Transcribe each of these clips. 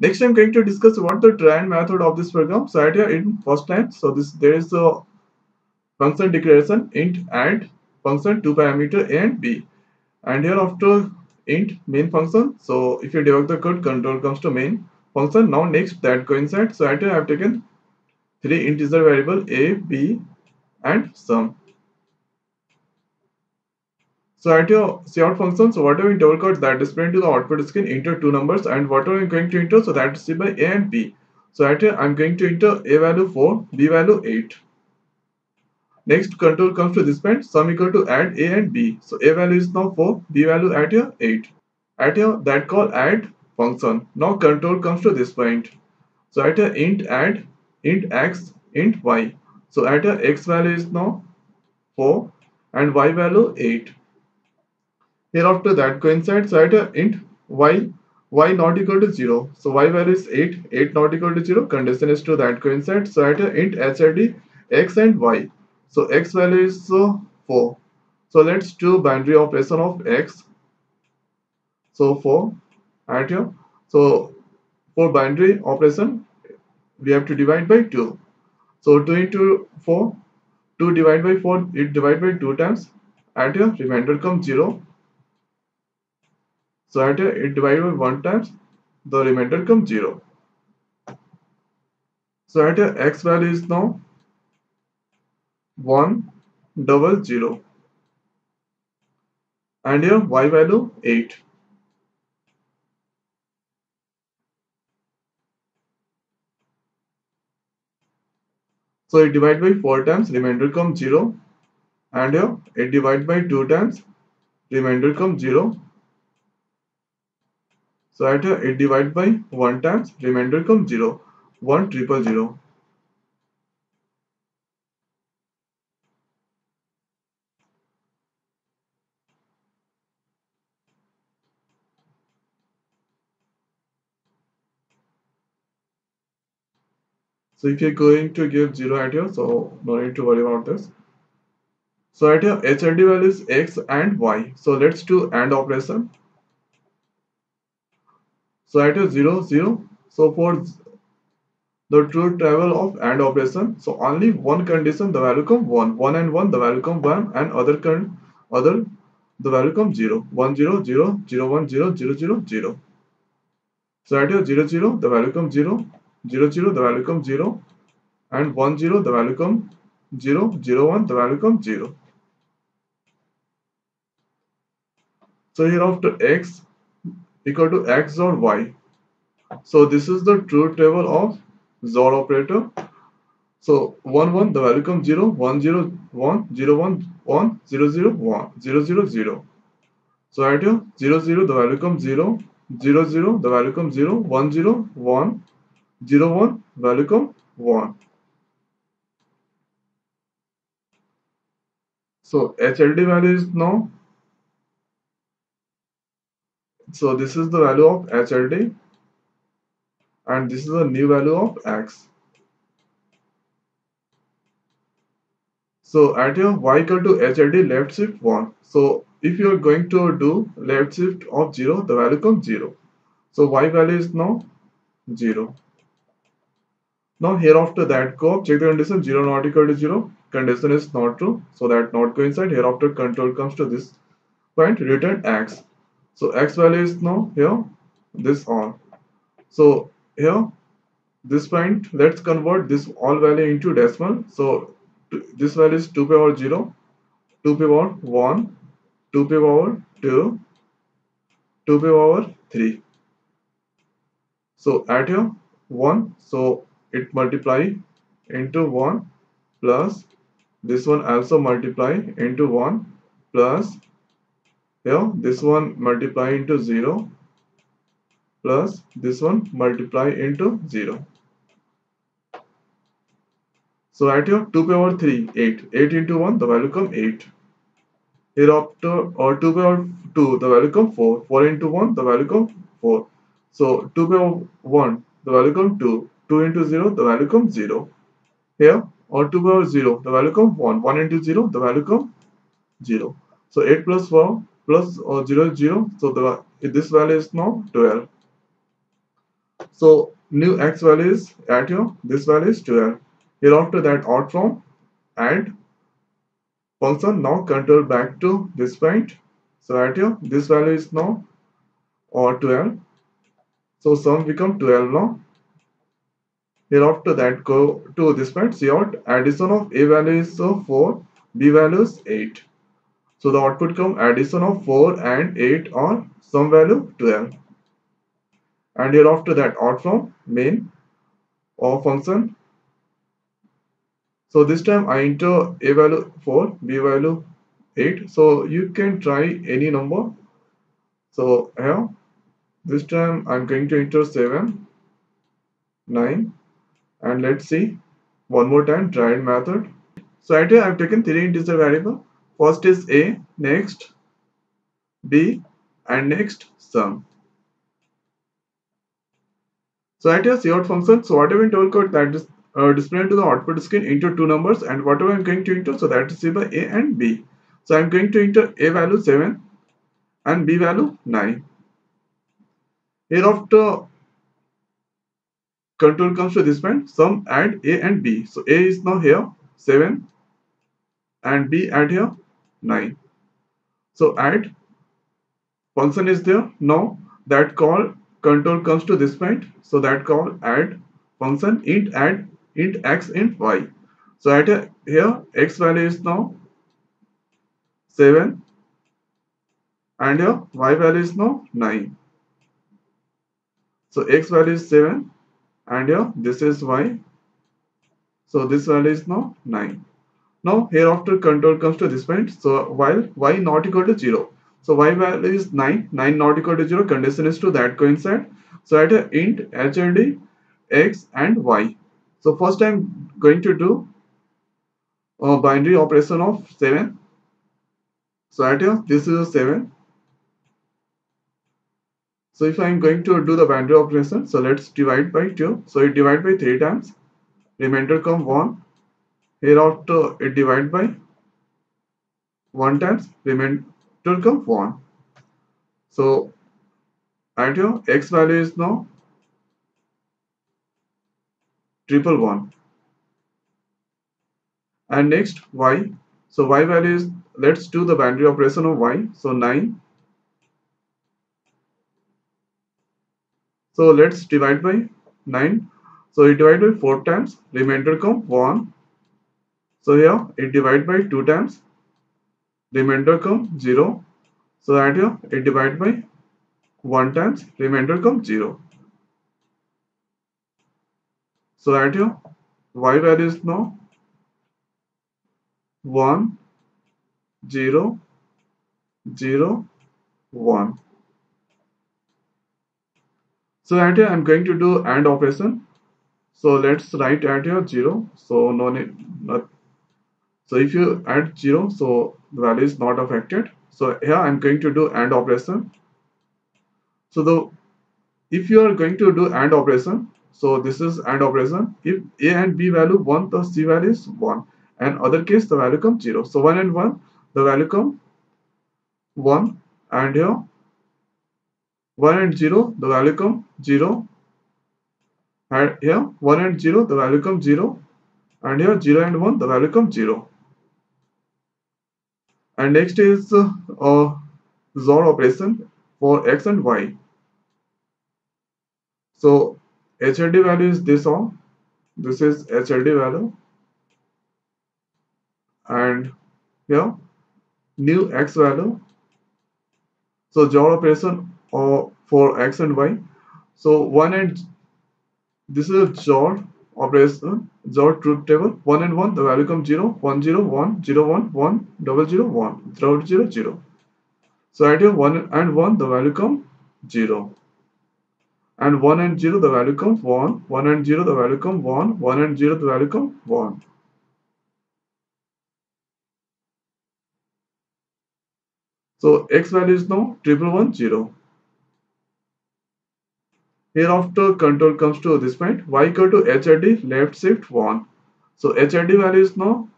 Next, I'm going to discuss what the try and method of this program. So, right here in first line, so this there is a function declaration int add function two parameter a and b, and here after int main function. So, if you debug the code, control comes to main function. Now, next that coincides. So, right here I have taken three integer variable a, b, and sum. So at your cout function, so whatever we double quote that display into the output screen, enter two numbers and whatever I'm going to enter, so that is C by A and B. So at here I'm going to enter A value 4, B value 8. Next control comes to this point, sum equal to add A and B. So A value is now 4, B value at here 8. At here that call add function. Now control comes to this point. So at here int add, int x, int y. So at here x value is now 4 and y value 8 Hereafter that coincides at int y y not equal to 0. So y value is 8, 8 not equal to 0, condition is to that coincides. So at int HRD x and y. So x value is uh, 4. So let's do binary operation of x. So 4 at here. So for binary operation we have to divide by 2. So 2 into 4, 2 divided by 4, it divide by 2 times. At here remainder comes 0 so at it divided by 1 times, the remainder comes 0. So at x value is now 1 double 0 and here y value 8. So it divide by 4 times remainder comes 0 and here it divide by 2 times remainder comes 0 so at it divide by 1 times remainder comes 0. 1 triple 0. So if you're going to give 0 at here, so no need to worry about this. So at here HRD value is x and y. So let's do AND operation. So at a 0, 0. So for the truth table of AND operation, so only one condition the value come 1. 1 and 1 the value come 1 and other con other the value come 0. 1 0 0 0 1 0 0 0 0. So at a 0 0 the value come 0 0 0 the value come 0 and 1 0 the value come 0 0 1 the value come 0. So here after x equal to x or y. So this is the truth table of XOR operator. So 1 1 the value comes 0 1 0 1 0 1 1 0 0 1 0 0 0. So at here 0 0 the value comes 0 0 0 the value comes 0 1 0 1 0 1 value comes 1. So HLD value is now so this is the value of HLD and this is the new value of X. So at your Y equal to HLD left shift 1. So if you are going to do left shift of 0, the value comes 0. So Y value is now 0. Now here after that go check the condition 0 not equal to 0 condition is not true so that not coincide here after control comes to this point return x so x value is now here this on so here this point let's convert this all value into decimal. So this value is 2 power 0 2 power 1 2 power 2 2 power 3 so add here 1 so it multiply into 1 plus this one also multiply into 1 plus here this one multiply into 0 plus this one multiply into 0 so at your 2 power 3 8 8 into 1 the value come 8 here after or 2 power 2 the value come 4 4 into 1 the value come 4 so 2 power 1 the value come 2 2 into 0 the value come 0 here or 2 power 0 the value come 1 1 into 0 the value come 0 so 8 plus 4 plus or 0 0 so the this value is now 12 So new x value is at here, this value is 12. Hereafter that out from add function now control back to this point. So at here, this value is now or 12. So sum become 12 now. Hereafter that go to this point, cout addition of a value is uh, 4, b value is 8. So the output come addition of 4 and 8 or some value 12. And hereafter that out from main or function. So this time I enter a value 4, b value 8. So you can try any number. So here this time I'm going to enter 7, 9 and let's see one more time tried method. So right here I've taken three integer variable. First is a, next b and next sum. So right here cout function. So whatever in total code that is uh, displayed to the output screen into two numbers and whatever I'm going to enter so that is by a and b. So I'm going to enter a value 7 and b value 9. Hereafter control comes to this point sum add a and b so a is now here 7 and b add here 9 so add function is there. Now that call control comes to this point. So that call add function int add int x int y. So at here x value is now 7 and here y value is now 9 so x value is 7 and here this is y. So this value is now 9 now hereafter control comes to this point. So while y not equal to 0 so y value is 9 9 not equal to 0 condition is to that coincide. So at a int hld x and y. So first i'm going to do a binary operation of 7 so at here this is a 7 so if I'm going to do the binary operation, so let's divide by 2. So it divide by 3 times. Remainder come 1. Hereafter it divide by 1 times. Remainder come 1. So at your x value is now triple one. And next y. So y value is let's do the binary operation of y. So 9 So let's divide by 9. So it divide by 4 times, remainder come 1. So here it divide by 2 times, remainder come 0. So that here it divide by 1 times, remainder come 0. So that here y value is now 1, 0, 0, 1. So right here I'm going to do AND operation. So let's write at here 0. So no need not. So if you add 0, so the value is not affected. So here I'm going to do AND operation. So the if you are going to do AND operation, so this is AND operation. If A and B value 1, the C value is 1. And other case the value comes 0. So 1 and 1, the value come 1 and here 1 and 0 the value comes 0 and here 1 and 0 the value comes 0 and here 0 and 1 the value comes 0 and next is uh, uh, XOR operation for x and y. So HLD value is this all this is HLD value. And here new x value. So XOR operation or for x and y. So one and this is a XOR operation XOR truth table 1 and 1 the value comes 0 1 0 1 0 1 1 double 0 1 0 0 0 so at here 1 and 1 the value comes 0 and 1 and 0 the value comes 1 1 and 0 the value comes 1 1 and 0 the value comes 1 so x value is now triple one zero Hereafter control comes to this point y equal to HID left shift 1. So HID value is now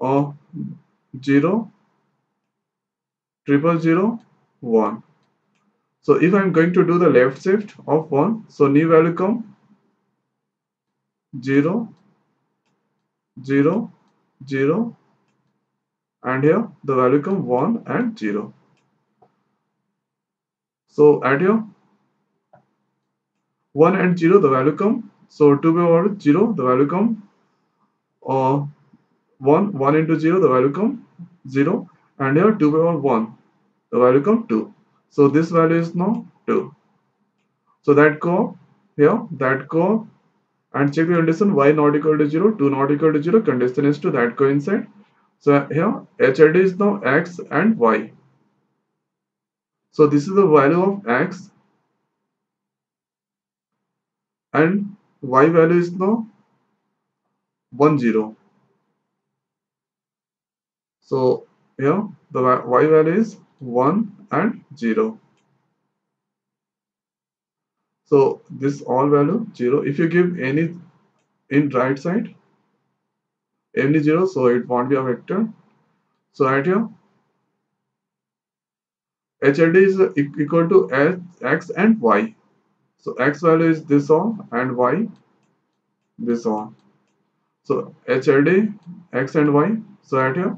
uh, 0 triple zero one. So if I'm going to do the left shift of 1, so new value come 0, 0, 0 and here the value come 1 and 0. So at here. 1 and 0 the value come. So 2 power 0 the value come. Uh, 1 1 into 0 the value come. 0 and here 2 power 1 the value come 2 so this value is now 2 so that go here that go. And check the condition y not equal to 0 2 not equal to 0 condition is to that coincide so here HID is now x and y so this is the value of x and y value is now 1 0 so here the y value is 1 and 0 so this all value 0 if you give any in right side any 0 so it won't be a vector. So right here HID is equal to x and y. So x value is this one and y this one. so HID x and y. So right here.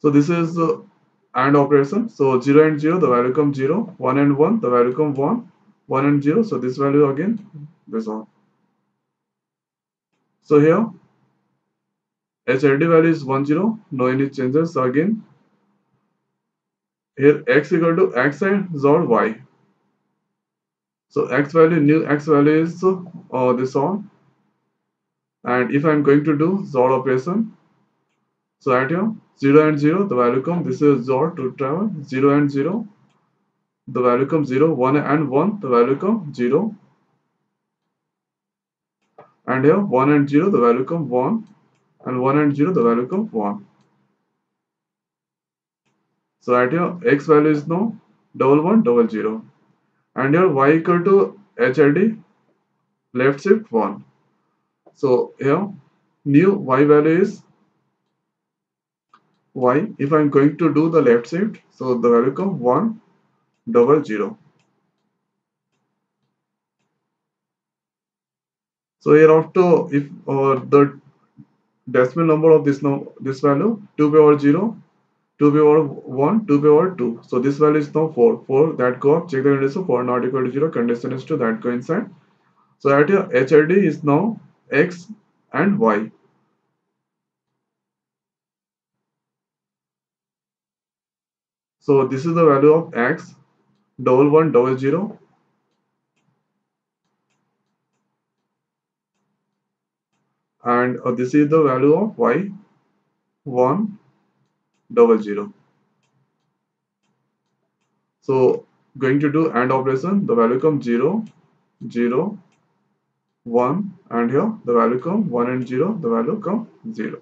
So this is uh, AND operation. So 0 and 0 the value comes 0 1 and 1 the value comes 1 1 and 0 so this value again this one so here HID value is 1 0 no any changes so again. Here x equal to x and XOR y. So x value new x value is uh, this one. And if I'm going to do XOR operation so at here 0 and 0 the value come this is XOR to travel 0 and 0 the value comes 0 1 and 1 the value comes 0 and here 1 and 0 the value come 1 and 1 and 0 the value come 1 so at here x value is now double 1 double 0 and here y equal to HID left shift 1 so here new y value is y. If I'm going to do the left shift so the value come 1 double 0 so here after if uh, the decimal number of this no this value 2 power 0 2 power 1 2 power 2 so this value is now 4 4 that go up check the condition 4 not equal to 0 condition is to that coincide so at your HID is now x and y. So this is the value of x double one double zero and uh, this is the value of y 1 double zero. So going to do AND operation the value comes 0 0 1 and here the value come 1 and 0 the value come 0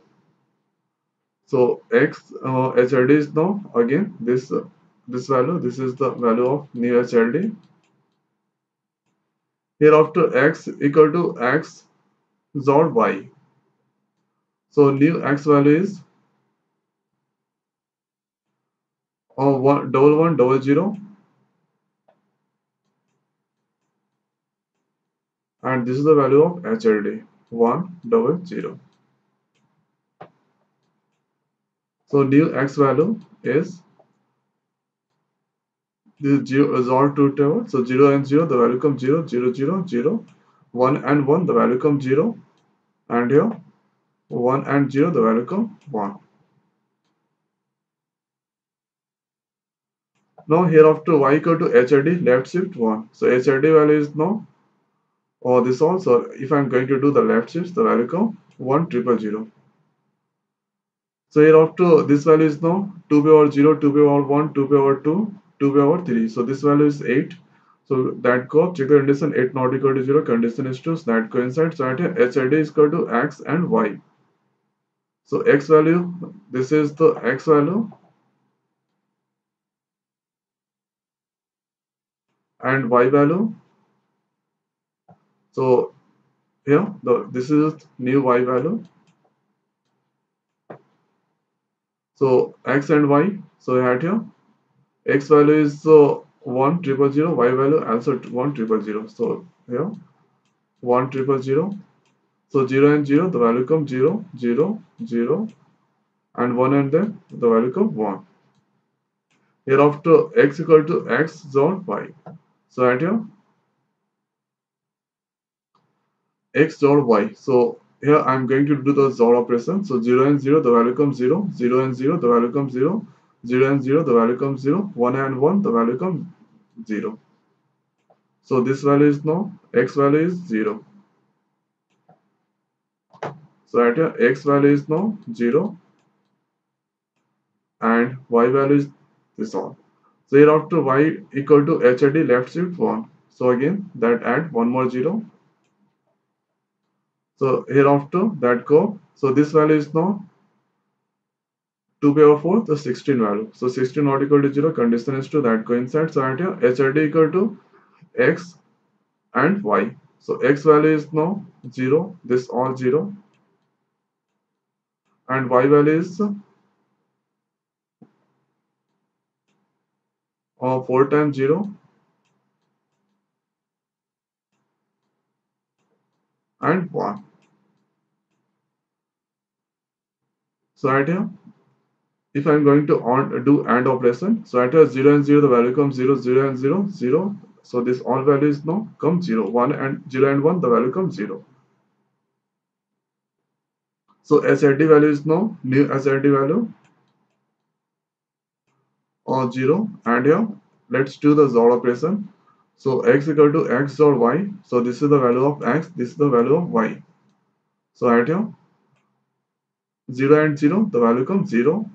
so x uh, HID is now again this uh, this value this is the value of new HID here after x equal to x XOR y so new x value is uh, one double one double zero. And this is the value of HLD 1 double 0 so new x value is this is 0 is all two together so 0 and 0 the value comes 0 0 0 0 1 and 1 the value comes 0 and here 1 and 0 the value come 1 now here after y equal to HID left shift 1 so HID value is now or this also. If I'm going to do the left shift the value come 1 triple 0 so here after this value is now 2 power 0 2 power 1 2 power 2 2 power 3 so this value is 8 so that go check the condition 8 not equal to 0 condition is true so that coincides so at HID is equal to x and y so x value this is the x value. And y value. So here the this is new y value. So x and y so had here. X value is uh, 1 triple zero y value also 1 triple zero. So here 1 triple zero so 0 and 0 the value comes 0 0 0 and 1 and then the value comes 1 hereafter x equal to x dot y. So here x dot y. So here i'm going to do the XOR operation. So 0 and 0 the value comes 0 0 and 0 the value comes 0 0 and 0 the value comes 0 1 and 1 the value comes 0 so this value is now x value is 0 so here x value is now 0 and y value is this all so hereafter y equal to HID left shift 1 so again that add one more 0 so hereafter that go. So this value is now 2 power 4 the 16 value. So 16 not equal to 0 condition is to that coincide. So here HID equal to x and y. So x value is now 0 this all 0 and y value is uh, 4 times 0 and 1. So right here, if I'm going to on, do AND operation, so at here 0 and 0, the value comes 0, 0 and 0, 0. So this all value is now come 0, 1 and 0 and 1, the value comes 0. So SID value is now new SID value or 0 and here let's do the XOR operation so x equal to x or y. So this is the value of x, this is the value of y. So at here 0 and 0, the value comes 0.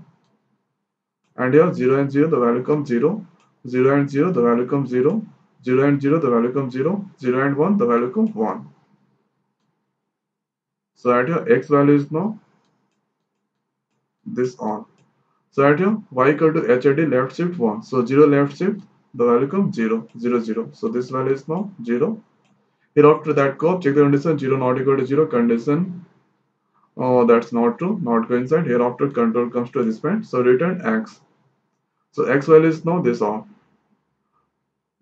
And here 0 and 0, the value comes 0. 0 and 0, the value comes 0. 0 and 0, the value comes 0. 0 and 1, the value comes 1. So at here x value is now this on. So at here y equal to HID left shift 1. So 0 left shift the value comes 0, 0, 0. So this value is now 0. Here after that go check the condition 0 not equal to 0 condition. Oh, that's not true, not coincide. Here after control comes to this point. So return x. So x value is now this all.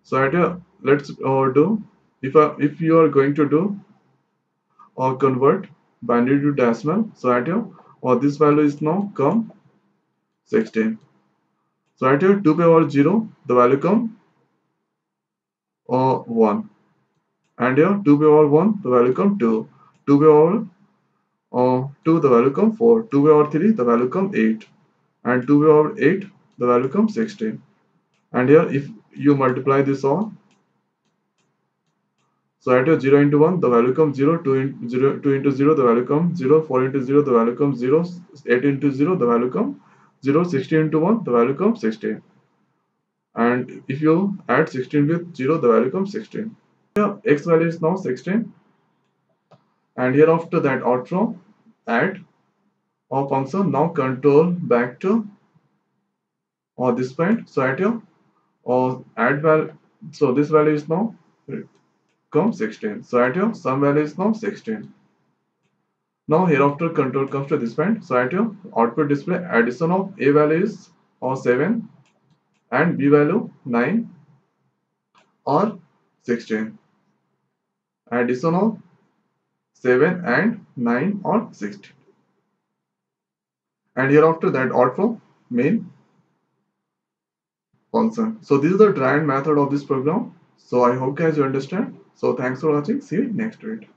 So at here, let's uh, do if I, if you are going to do or convert binary to decimal. So at here, or this value is now come 16. So right here 2 power 0, the value come or 1. And here 2 power 1, the value come 2. 2 power or 2, the value come 4. 2 power 3, the value come 8. And 2 power 8, the value come 16. And here if you multiply this all, so at here 0 into 1, the value comes 0, 2, in, 0, 2 into 0, the value comes 0, 4 into 0, the value comes 0, 8 into 0, the value comes 0 16 into 1 the value comes 16 and if you add 16 with 0 the value comes 16 here x value is now 16 and here after that outro add our function now control back to or this point. So at here or add value so this value is now come 16 so at here sum value is now 16 now hereafter control comes to this point. So at your output display addition of A value is or 7 and B value 9 or 16. Addition of 7 and 9 or 16. And hereafter that output main function. So this is the try and method of this program. So I hope guys you understand. So thanks for watching. See you next week.